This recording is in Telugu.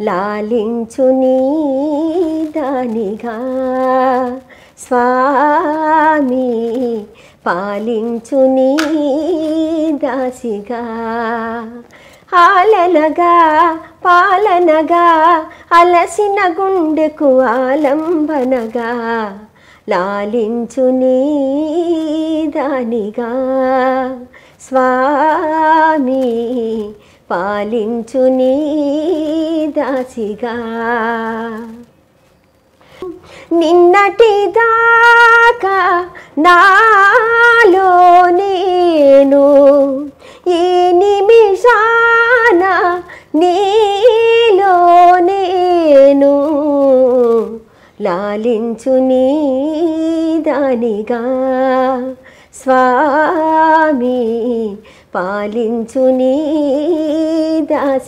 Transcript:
లాలించు నీ దానిగా. స్వామి పాలించు దాసిగా. ఆలనగా పాలనగా అలసిన గుండెకు ఆలంబనగా. లాలించు దానిగా. స్వామి పాలించు నీ దాసిగా. నిన్నటి దాకా నాలో నేను ఈ నిమిషాన నీలో నేను లాలించు నీ దానిగా. స్వామి పాలించు నీ దాసి.